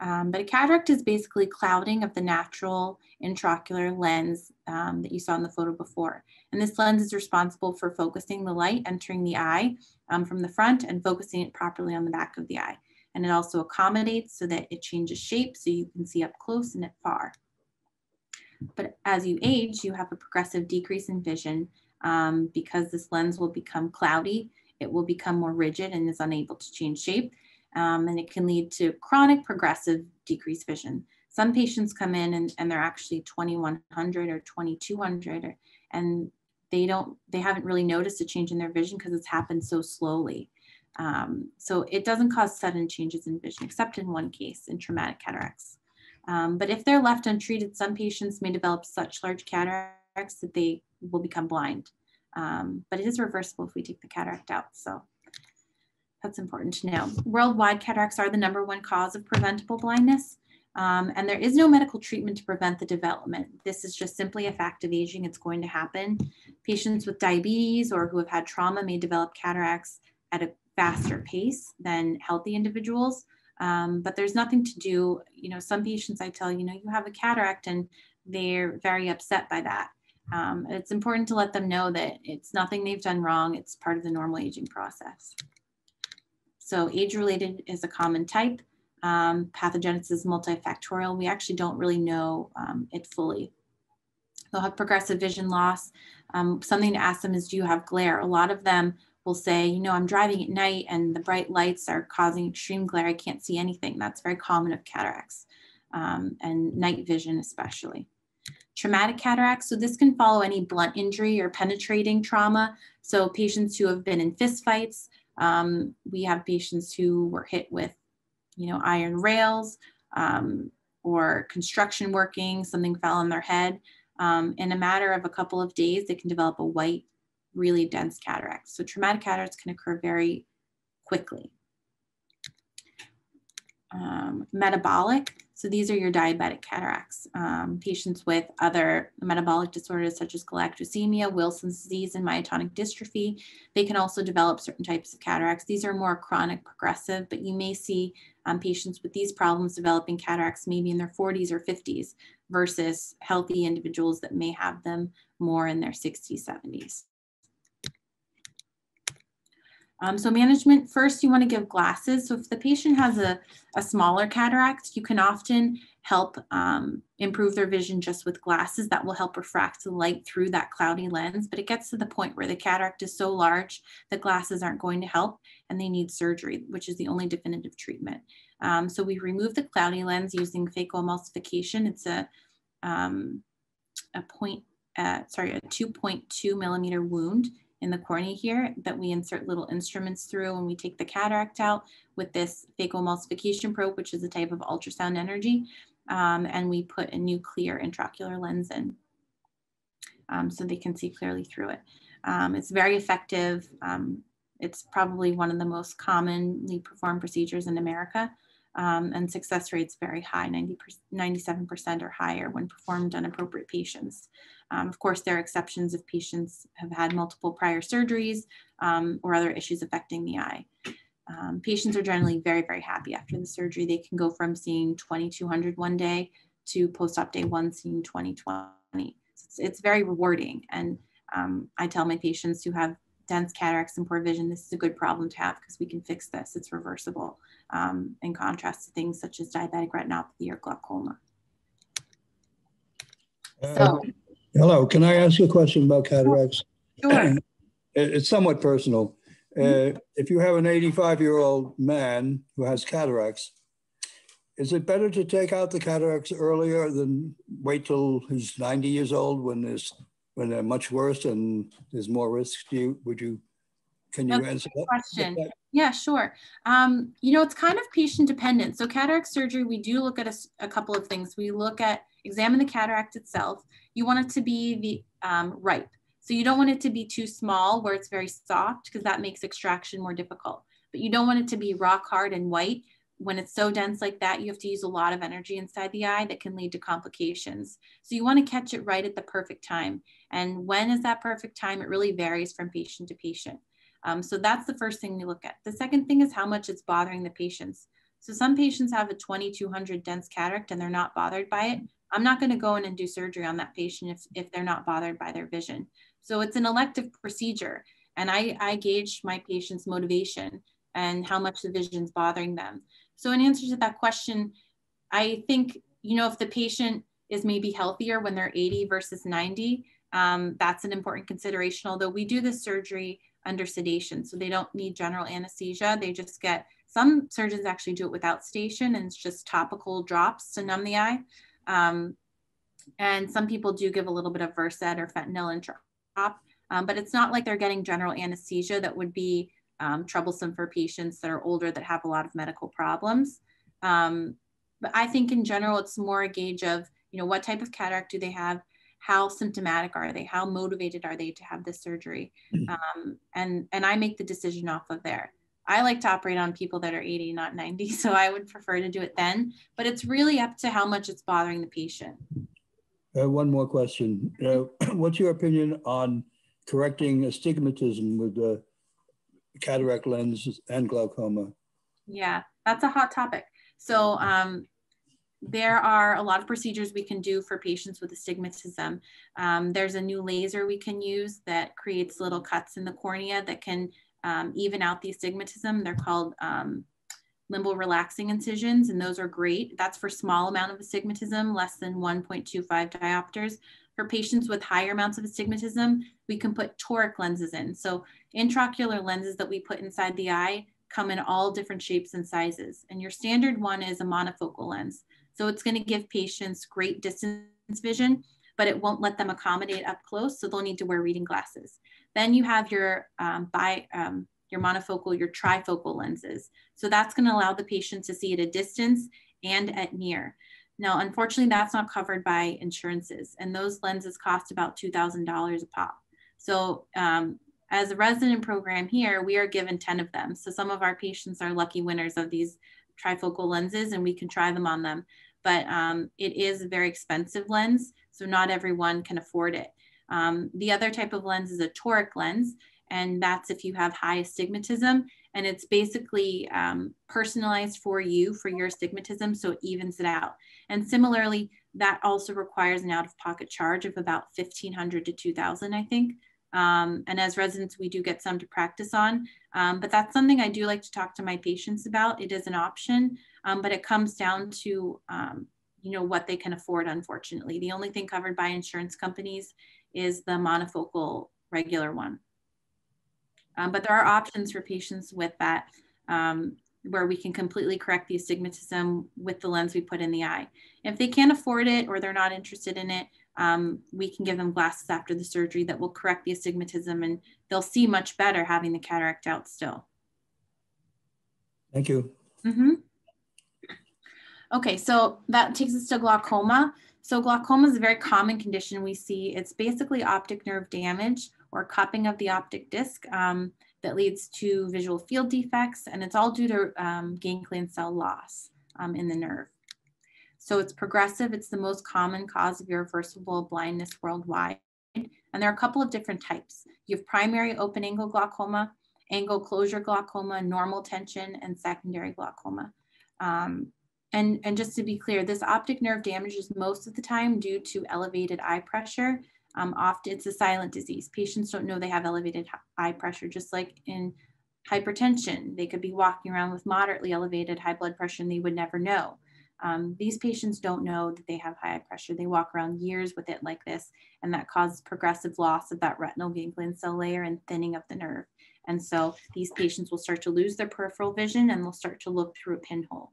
Um, but a cataract is basically clouding of the natural intraocular lens um, that you saw in the photo before. And this lens is responsible for focusing the light entering the eye um, from the front and focusing it properly on the back of the eye. And it also accommodates so that it changes shape so you can see up close and at far. But as you age, you have a progressive decrease in vision um, because this lens will become cloudy. It will become more rigid and is unable to change shape. Um, and it can lead to chronic progressive decreased vision. Some patients come in and, and they're actually 2100 or 2200 or, and they don't, they haven't really noticed a change in their vision because it's happened so slowly. Um, so it doesn't cause sudden changes in vision, except in one case, in traumatic cataracts. Um, but if they're left untreated, some patients may develop such large cataracts that they will become blind. Um, but it is reversible if we take the cataract out. So that's important to know. Worldwide, cataracts are the number one cause of preventable blindness. Um, and there is no medical treatment to prevent the development. This is just simply a fact of aging. It's going to happen. Patients with diabetes or who have had trauma may develop cataracts at a faster pace than healthy individuals. Um, but there's nothing to do. You know, some patients I tell, you know, you have a cataract and they're very upset by that. Um, it's important to let them know that it's nothing they've done wrong. It's part of the normal aging process. So age-related is a common type. Um, pathogenesis is multifactorial. We actually don't really know um, it fully. They'll have progressive vision loss. Um, something to ask them is, do you have glare? A lot of them will say, you know, I'm driving at night and the bright lights are causing extreme glare. I can't see anything. That's very common of cataracts um, and night vision especially. traumatic cataracts. So this can follow any blunt injury or penetrating trauma. So patients who have been in fistfights, um, we have patients who were hit with, you know, iron rails um, or construction working, something fell on their head. Um, in a matter of a couple of days, they can develop a white, really dense cataract. So traumatic cataracts can occur very quickly. Um, metabolic, so these are your diabetic cataracts. Um, patients with other metabolic disorders such as galactosemia, Wilson's disease, and myotonic dystrophy, they can also develop certain types of cataracts. These are more chronic progressive, but you may see um, patients with these problems developing cataracts maybe in their 40s or 50s versus healthy individuals that may have them more in their 60s, 70s. Um, so management, first you want to give glasses. So if the patient has a, a smaller cataract, you can often help um, improve their vision just with glasses. That will help refract the light through that cloudy lens. But it gets to the point where the cataract is so large that glasses aren't going to help and they need surgery, which is the only definitive treatment. Um, so we remove the cloudy lens using phacoemulsification. It's a, um, a point, uh, sorry, a 2.2 millimeter wound in the cornea here that we insert little instruments through and we take the cataract out with this phacoemulsification probe, which is a type of ultrasound energy. Um, and we put a new clear intraocular lens in um, so they can see clearly through it. Um, it's very effective. Um, it's probably one of the most commonly performed procedures in America. Um, and success rates very high, 90 97% or higher when performed on appropriate patients. Um, of course, there are exceptions if patients have had multiple prior surgeries um, or other issues affecting the eye. Um, patients are generally very, very happy after the surgery. They can go from seeing 2200 one day to post-op day one seeing 2020. It's, it's very rewarding. And um, I tell my patients who have dense cataracts and poor vision, this is a good problem to have because we can fix this. It's reversible um, in contrast to things such as diabetic retinopathy or glaucoma. Uh, so, hello, can I ask you a question about cataracts? Sure. it's somewhat personal. Uh, mm-hmm. if you have an 85 year old man who has cataracts, is it better to take out the cataracts earlier than wait till he's 90 years old when there's when they're much worse and there's more risk? Do you would you can you That's answer that question? Yeah, sure. Um, you know, it's kind of patient dependent. So cataract surgery, we do look at a, a, couple of things. We look at examine the cataract itself. You want it to be the um, ripe. So you don't want it to be too small where it's very soft because that makes extraction more difficult. But you don't want it to be rock hard and white. When it's so dense like that, you have to use a lot of energy inside the eye that can lead to complications. So you want to catch it right at the perfect time. And when is that perfect time? It really varies from patient to patient. Um, so that's the first thing we look at. The second thing is how much it's bothering the patients. So some patients have a 2200 dense cataract and they're not bothered by it. I'm not going to go in and do surgery on that patient if, if they're not bothered by their vision. So it's an elective procedure. And I, I gauge my patient's motivation and how much the vision's bothering them. So in answer to that question, I think, you know, if the patient is maybe healthier when they're 80 versus 90, um, that's an important consideration. Although we do this surgery under sedation. So they don't need general anesthesia. They just get, some surgeons actually do it without sedation and it's just topical drops to numb the eye. Um, and some people do give a little bit of Versed or fentanyl and drop, um, but it's not like they're getting general anesthesia that would be um, troublesome for patients that are older that have a lot of medical problems. Um, but I think in general, it's more a gauge of, you know, what type of cataract do they have? How symptomatic are they? How motivated are they to have this surgery? Mm. um, and and i make the decision off of there. I like to operate on people that are 80 not 90 so i would prefer to do it then but it's really up to how much it's bothering the patient. Uh, one more question. Uh, what's your opinion on correcting astigmatism with the cataract lens and glaucoma? Yeah that's a hot topic. So um, there are a lot of procedures we can do for patients with astigmatism. Um, there's a new laser we can use that creates little cuts in the cornea that can um, even out the astigmatism. They're called um, limbal relaxing incisions, and those are great. That's for small amount of astigmatism, less than 1.25 diopters. For patients with higher amounts of astigmatism, we can put toric lenses in. So intraocular lenses that we put inside the eye come in all different shapes and sizes. And your standard one is a monofocal lens. So it's going to give patients great distance vision, but it won't let them accommodate up close. So they'll need to wear reading glasses. Then you have your um, bi, um, your monofocal, your trifocal lenses. So that's going to allow the patient to see at a distance and at near. Now, unfortunately, that's not covered by insurances, and those lenses cost about $2,000 a pop. So um, as a resident program here, we are given 10 of them. So some of our patients are lucky winners of these trifocal lenses and we can try them on them. But um, it is a very expensive lens, so not everyone can afford it. Um, the other type of lens is a toric lens, and that's if you have high astigmatism, and it's basically um, personalized for you for your astigmatism, so it evens it out. And similarly, that also requires an out-of-pocket charge of about 1500 to 2000 I think. Um, and as residents, we do get some to practice on, um, but that's something I do like to talk to my patients about. It is an option, um, but it comes down to, um, you know, what they can afford, unfortunately. The only thing covered by insurance companies is the monofocal regular one. Um, but there are options for patients with that um, where we can completely correct the astigmatism with the lens we put in the eye. If they can't afford it or they're not interested in it, um, we can give them glasses after the surgery that will correct the astigmatism and they'll see much better having the cataract out still. Thank you. Mm -hmm. Okay, so that takes us to glaucoma. So glaucoma is a very common condition we see. It's basically optic nerve damage or cupping of the optic disc um, that leads to visual field defects, and it's all due to um, ganglion cell loss um, in the nerve. So it's progressive. It's the most common cause of irreversible blindness worldwide. And there are a couple of different types. You have primary open angle glaucoma, angle closure glaucoma, normal tension, and secondary glaucoma. Um, and, and just to be clear, this optic nerve damage is most of the time due to elevated eye pressure. Um, often it's a silent disease. Patients don't know they have elevated eye pressure, just like in hypertension. They could be walking around with moderately elevated high blood pressure and they would never know. Um, these patients don't know that they have high pressure. They walk around years with it like this, and that causes progressive loss of that retinal ganglion cell layer and thinning of the nerve. And so these patients will start to lose their peripheral vision and they'll start to look through a pinhole.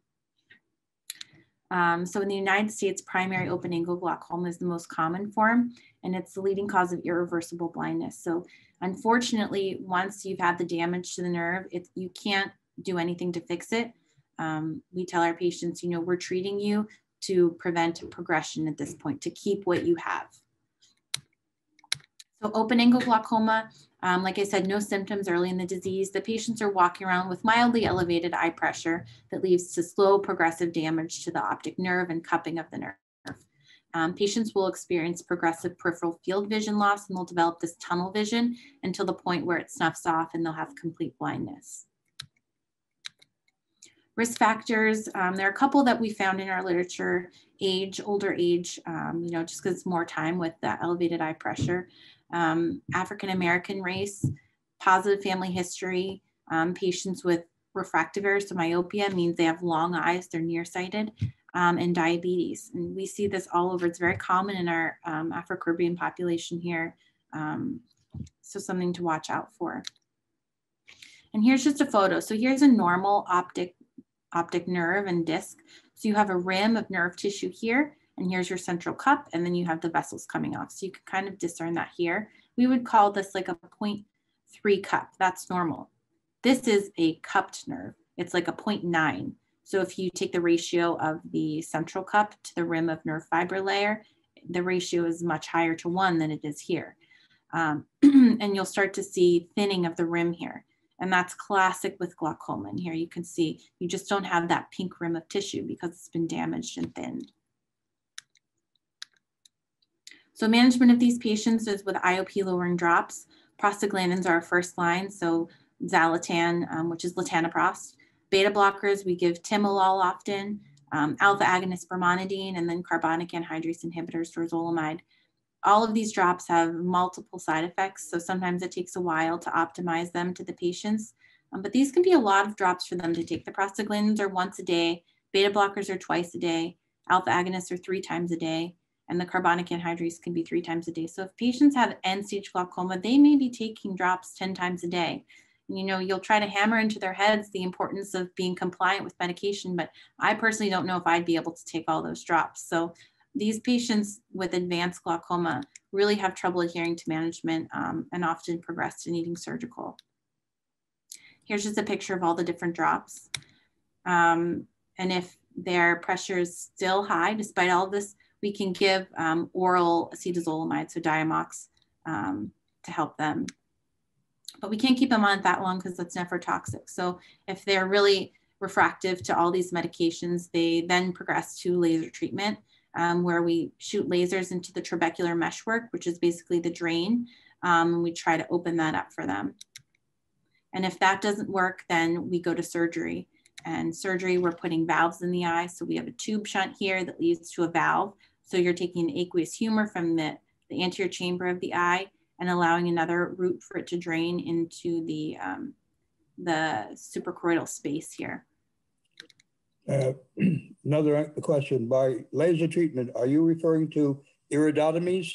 Um, so in the United States, primary open angle glaucoma is the most common form, and it's the leading cause of irreversible blindness. So unfortunately, once you've had the damage to the nerve, it, you can't do anything to fix it. Um, we tell our patients, you know, we're treating you to prevent progression at this point, to keep what you have. So open angle glaucoma, um, like I said, no symptoms early in the disease. The patients are walking around with mildly elevated eye pressure that leads to slow progressive damage to the optic nerve and cupping of the nerve. Um, patients will experience progressive peripheral field vision loss and they'll develop this tunnel vision until the point where it snuffs off and they'll have complete blindness. Risk factors, um, there are a couple that we found in our literature, age, older age, um, you know, just because it's more time with that elevated eye pressure, um, African-American race, positive family history, um, patients with refractive errors, so myopia means they have long eyes, they're nearsighted, um, and diabetes. And we see this all over. It's very common in our um, Afro-Caribbean population here. so something to watch out for. And here's just a photo. So here's a normal optic optic nerve and disc. So you have a rim of nerve tissue here, and here's your central cup, and then you have the vessels coming off. So you can kind of discern that here. We would call this like a 0.3 cup. That's normal. This is a cupped nerve. It's like a 0.9. So if you take the ratio of the central cup to the rim of nerve fiber layer, the ratio is much higher to one than it is here. Um, and you'll start to see thinning of the rim here. And that's classic with glaucoma. And here you can see you just don't have that pink rim of tissue because it's been damaged and thinned. So management of these patients is with IOP lowering drops. Prostaglandins are our first line, so Xalatan, um, which is latanoprost. Beta blockers, we give timolol often, um, alpha agonist brimonidine, and then carbonic anhydrase inhibitors, dorzolamide all of these drops have multiple side effects, so sometimes it takes a while to optimize them to the patients. Um, but these can be a lot of drops for them to take. The prostaglandins are once a day, beta blockers are twice a day, alpha agonists are three times a day, and the carbonic anhydrase can be three times a day. So if patients have end-stage glaucoma, they may be taking drops 10 times a day. You know, you'll try to hammer into their heads the importance of being compliant with medication, but I personally don't know if I'd be able to take all those drops. So these patients with advanced glaucoma really have trouble adhering to management um, and often progress to needing surgical. Here's just a picture of all the different drops. Um, and if their pressure is still high, despite all this, we can give um, oral acetazolamide, so Diamox, um, to help them. But we can't keep them on that long because that's nephrotoxic. So if they're really refractive to all these medications, they then progress to laser treatment um, where we shoot lasers into the trabecular meshwork, which is basically the drain. Um, we try to open that up for them. And if that doesn't work, then we go to surgery. And surgery, we're putting valves in the eye. So we have a tube shunt here that leads to a valve. So you're taking aqueous humor from the, the anterior chamber of the eye and allowing another route for it to drain into the, um, the suprachoroidal space here. Uh, another question, by laser treatment, are you referring to iridotomies?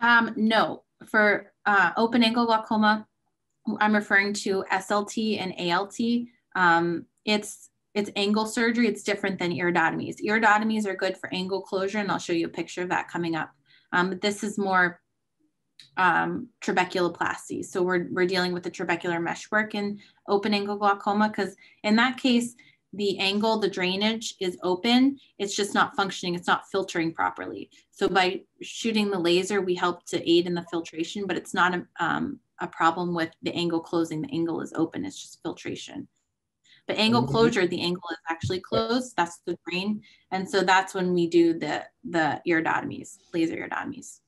Um, no, for uh, open angle glaucoma, I'm referring to SLT and ALT. Um, it's it's angle surgery. It's different than iridotomies. Iridotomies are good for angle closure, and I'll show you a picture of that coming up. Um, but this is more um, trabeculoplasty. So we're, we're dealing with the trabecular meshwork in open angle glaucoma because in that case, the angle, the drainage is open. It's just not functioning. It's not filtering properly. So by shooting the laser, we help to aid in the filtration, but it's not a, um, a problem with the angle closing. The angle is open. It's just filtration. But angle mm-hmm. closure, the angle is actually closed. That's the drain. And so that's when we do the, the iridotomies, laser iridotomies.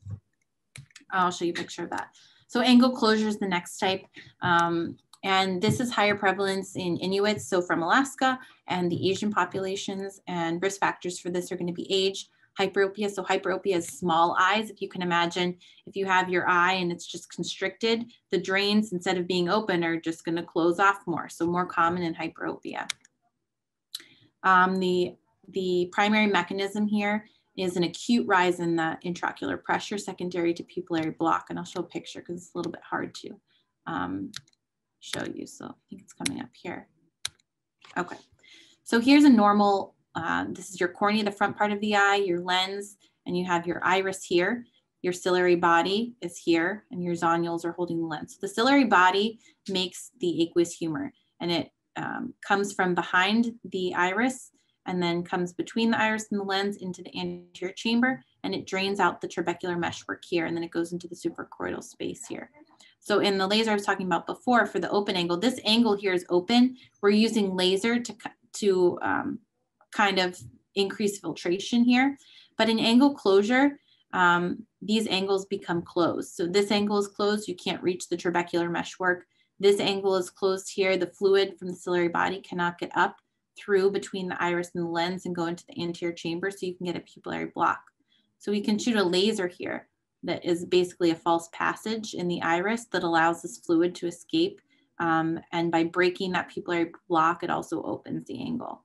I'll show you a picture of that. So angle closure is the next type. Um, and this is higher prevalence in Inuits, so from Alaska and the Asian populations. And risk factors for this are going to be age, hyperopia. So hyperopia is small eyes. If you can imagine, if you have your eye and it's just constricted, the drains instead of being open are just going to close off more. So more common in hyperopia. Um, the, the primary mechanism here is an acute rise in the intraocular pressure secondary to pupillary block. And I'll show a picture because it's a little bit hard to um, show you. So I think it's coming up here. Okay, so here's a normal, uh, this is your cornea, the front part of the eye, your lens, and you have your iris here. Your ciliary body is here and your zonules are holding the lens. So the ciliary body makes the aqueous humor and it um, comes from behind the iris and then comes between the iris and the lens into the anterior chamber and it drains out the trabecular meshwork here and then it goes into the suprachoroidal space here. So in the laser I was talking about before for the open angle, this angle here is open. We're using laser to, to um, kind of increase filtration here. But in angle closure, um, these angles become closed. So this angle is closed, you can't reach the trabecular meshwork. This angle is closed here. The fluid from the ciliary body cannot get up through between the iris and the lens and go into the anterior chamber so you can get a pupillary block. So we can shoot a laser here that is basically a false passage in the iris that allows this fluid to escape. Um, and by breaking that pupillary block, it also opens the angle.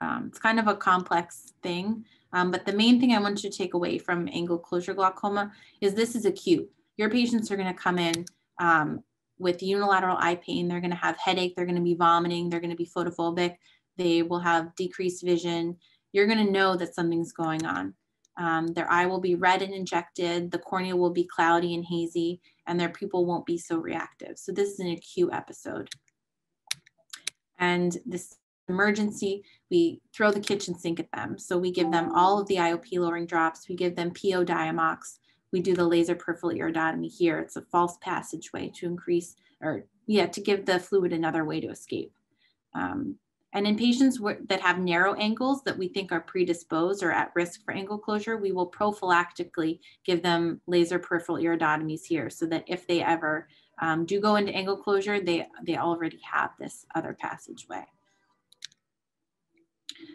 Um, it's kind of a complex thing, um, but the main thing I want you to take away from angle closure glaucoma is this is acute. Your patients are gonna come in um, with unilateral eye pain. They're going to have headache. They're going to be vomiting. They're going to be photophobic. They will have decreased vision. You're going to know that something's going on. Um, their eye will be red and injected. The cornea will be cloudy and hazy, and their pupil won't be so reactive. So this is an acute episode. And this emergency, we throw the kitchen sink at them. So we give them all of the IOP lowering drops. We give them PO Diamox we do the laser peripheral iridotomy here. It's a false passageway to increase, or yeah, to give the fluid another way to escape. Um, and in patients that have narrow angles that we think are predisposed or at risk for angle closure, we will prophylactically give them laser peripheral iridotomies here so that if they ever um, do go into angle closure, they, they already have this other passageway.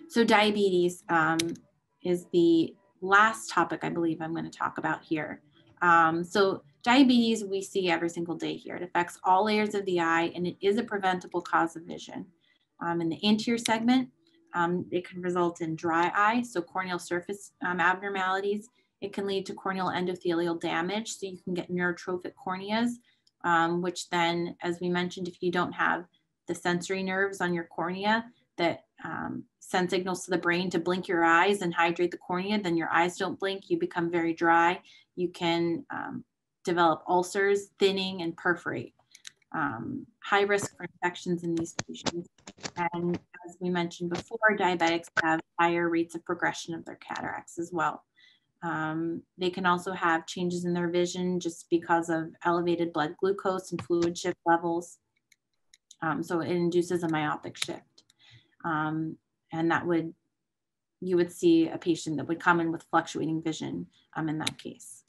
So diabetes um, is the last topic I believe I'm going to talk about here. Um, so diabetes we see every single day here. It affects all layers of the eye and it is a preventable cause of vision. Um, in the anterior segment, um, it can result in dry eye, so corneal surface um, abnormalities. It can lead to corneal endothelial damage, so you can get neurotrophic corneas, um, which then, as we mentioned, if you don't have the sensory nerves on your cornea, that um, send signals to the brain to blink your eyes and hydrate the cornea, then your eyes don't blink, you become very dry. You can um, develop ulcers, thinning, and perforate. Um, high risk for infections in these patients. And as we mentioned before, diabetics have higher rates of progression of their cataracts as well. Um, they can also have changes in their vision just because of elevated blood glucose and fluid shift levels. Um, so it induces a myopic shift. Um, and that would, you would see a patient that would come in with fluctuating vision um, in that case.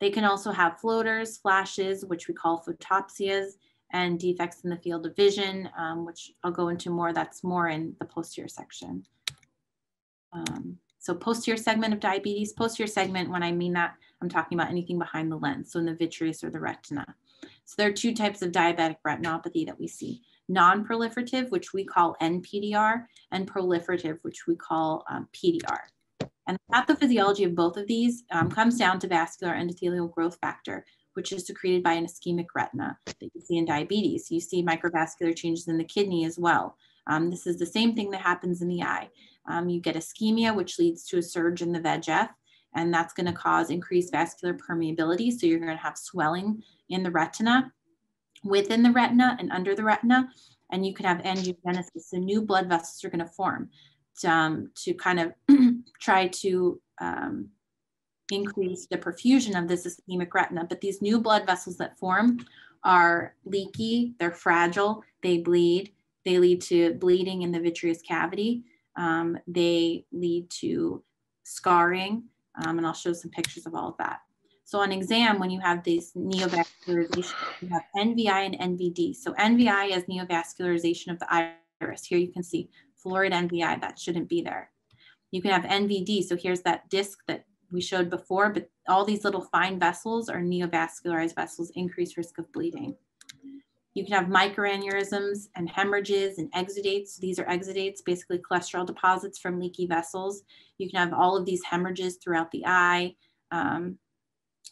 They can also have floaters, flashes, which we call photopsias, and defects in the field of vision, um, which I'll go into more, that's more in the posterior section. Um, so posterior segment of diabetes, posterior segment, when I mean that, I'm talking about anything behind the lens, so in the vitreous or the retina. So there are two types of diabetic retinopathy that we see. Non-proliferative, which we call NPDR, and proliferative, which we call um, PDR. And the pathophysiology of both of these um, comes down to vascular endothelial growth factor, which is secreted by an ischemic retina that you see in diabetes. You see microvascular changes in the kidney as well. Um, this is the same thing that happens in the eye. Um, you get ischemia, which leads to a surge in the VEGF, and that's going to cause increased vascular permeability. So you're going to have swelling in the retina, within the retina and under the retina, and you can have angiogenesis. So new blood vessels are going to form to, um, to kind of try to um, increase the perfusion of this ischemic retina. But these new blood vessels that form are leaky, they're fragile, they bleed, they lead to bleeding in the vitreous cavity. Um, they lead to scarring, um, and I'll show some pictures of all of that. So on exam, when you have these neovascularization, you have NVI and NVD. So NVI is neovascularization of the iris. Here you can see florid NVI, that shouldn't be there. You can have NVD, so here's that disc that we showed before, but all these little fine vessels are neovascularized vessels, increased risk of bleeding. You can have microaneurysms and hemorrhages and exudates. These are exudates, basically cholesterol deposits from leaky vessels. You can have all of these hemorrhages throughout the eye um,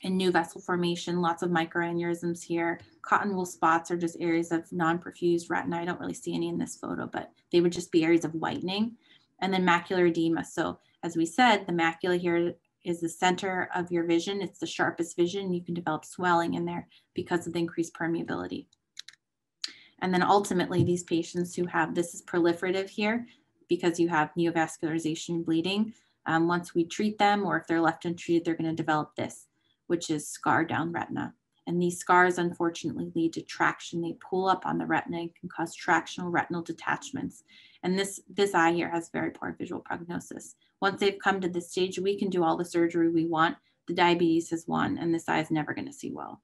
and new vessel formation, lots of microaneurysms here. Cotton wool spots are just areas of non-perfused retina. I don't really see any in this photo, but they would just be areas of whitening. And then macular edema. So as we said, the macula here is the center of your vision. It's the sharpest vision. You can develop swelling in there because of the increased permeability. And then ultimately these patients who have, this is proliferative here because you have neovascularization bleeding. Um, once we treat them or if they're left untreated, they're gonna develop this, which is scar down retina. And these scars unfortunately lead to traction. They pull up on the retina and can cause tractional retinal detachments. And this, this eye here has very poor visual prognosis. Once they've come to this stage, we can do all the surgery we want. The diabetes has won and this eye is never gonna see well.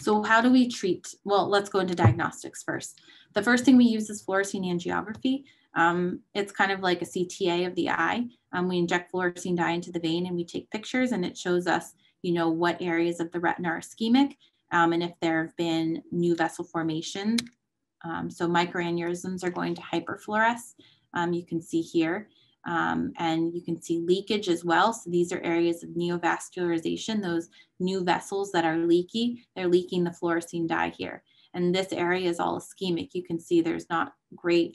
So how do we treat? Well, let's go into diagnostics first. The first thing we use is fluorescein angiography. Um, it's kind of like a CTA of the eye. Um, we inject fluorescein dye into the vein and we take pictures and it shows us, you know, what areas of the retina are ischemic um, and if there have been new vessel formation. Um, so microaneurysms are going to hyperfluoresce. Um, you can see here. Um, and you can see leakage as well. So these are areas of neovascularization, those new vessels that are leaky, they're leaking the fluorescein dye here. And this area is all ischemic. You can see there's not great,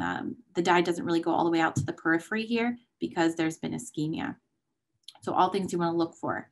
um, the dye doesn't really go all the way out to the periphery here because there's been ischemia. So all things you wanna look for.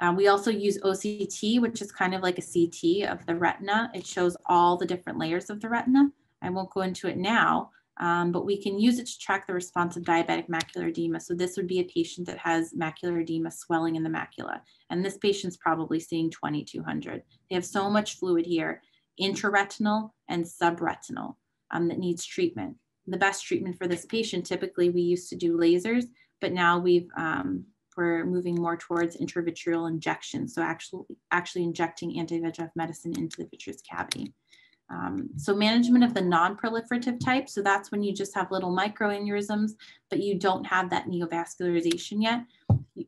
Um, we also use OCT, which is kind of like a CT of the retina. It shows all the different layers of the retina. I won't go into it now, um, but we can use it to track the response of diabetic macular edema. So this would be a patient that has macular edema swelling in the macula. And this patient's probably seeing 2200. They have so much fluid here, intraretinal and subretinal um, that needs treatment. The best treatment for this patient, typically we used to do lasers, but now we've, um, we're moving more towards intravitreal injection. So actually, actually injecting anti-VEGF medicine into the vitreous cavity. Um, so management of the non-proliferative type, so that's when you just have little microaneurysms, but you don't have that neovascularization yet.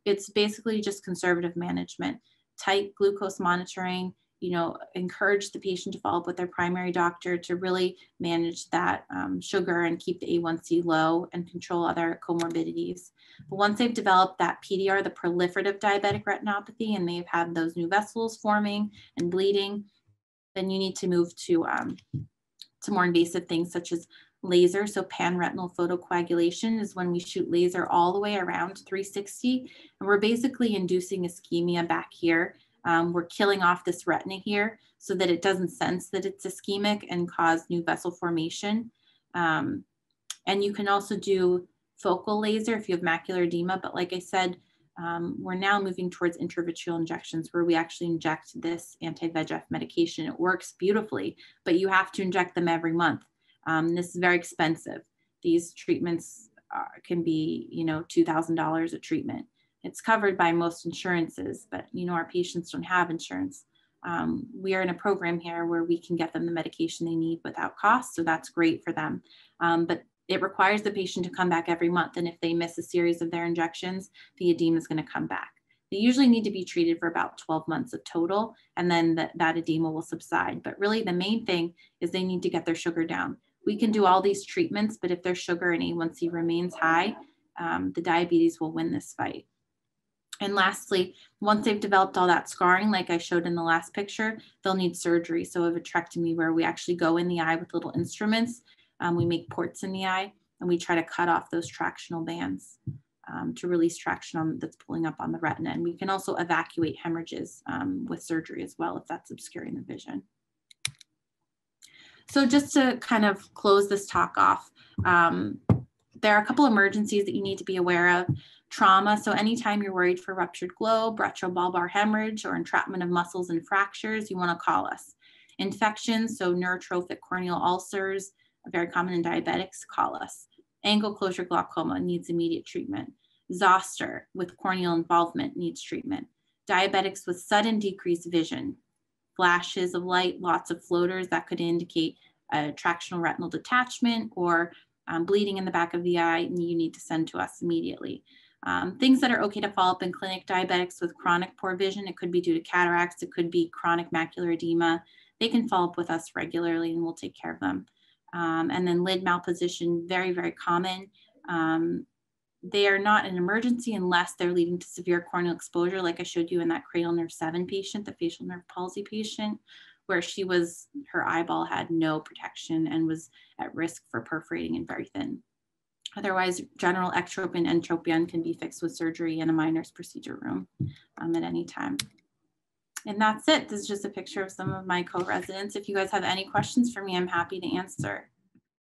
It's basically just conservative management, tight glucose monitoring, you know, encourage the patient to follow up with their primary doctor to really manage that um, sugar and keep the A1C low and control other comorbidities. But once they've developed that PDR, the proliferative diabetic retinopathy, and they've had those new vessels forming and bleeding, then you need to move to, um, to more invasive things such as laser. So panretinal photocoagulation is when we shoot laser all the way around 360. And we're basically inducing ischemia back here. Um, we're killing off this retina here so that it doesn't sense that it's ischemic and cause new vessel formation. Um, and you can also do focal laser if you have macular edema. But like I said, um, we're now moving towards intravitreal injections where we actually inject this anti-VEGF medication. It works beautifully, but you have to inject them every month. Um, this is very expensive. These treatments uh, can be, you know, $2,000 a treatment. It's covered by most insurances, but you know, our patients don't have insurance. Um, we are in a program here where we can get them the medication they need without cost. So that's great for them. Um, but it requires the patient to come back every month. And if they miss a series of their injections, the edema is going to come back. They usually need to be treated for about 12 months of total, and then the, that edema will subside. But really, the main thing is they need to get their sugar down. We can do all these treatments, but if their sugar and A1C remains high, um, the diabetes will win this fight. And lastly, once they've developed all that scarring, like I showed in the last picture, they'll need surgery. So of a vitrectomy where we actually go in the eye with little instruments um, we make ports in the eye and we try to cut off those tractional bands um, to release traction on, that's pulling up on the retina. And we can also evacuate hemorrhages um, with surgery as well if that's obscuring the vision. So just to kind of close this talk off, um, there are a couple emergencies that you need to be aware of. Trauma, so anytime you're worried for ruptured globe, retrobulbar hemorrhage, or entrapment of muscles and fractures, you wanna call us. Infections, so neurotrophic corneal ulcers, very common in diabetics, call us. Angle closure glaucoma needs immediate treatment. Zoster with corneal involvement needs treatment. Diabetics with sudden decreased vision, flashes of light, lots of floaters that could indicate a tractional retinal detachment or um, bleeding in the back of the eye, you need to send to us immediately. Um, things that are okay to follow up in clinic, diabetics with chronic poor vision, it could be due to cataracts, it could be chronic macular edema. They can follow up with us regularly and we'll take care of them. Um, and then lid malposition, very, very common. Um, they are not an emergency unless they're leading to severe corneal exposure, like I showed you in that cranial nerve 7 patient, the facial nerve palsy patient, where she was, her eyeball had no protection and was at risk for perforating and very thin. Otherwise, general ectropion and entropion can be fixed with surgery in a minor's procedure room um, at any time. And that's it. This is just a picture of some of my co-residents. If you guys have any questions for me, I'm happy to answer.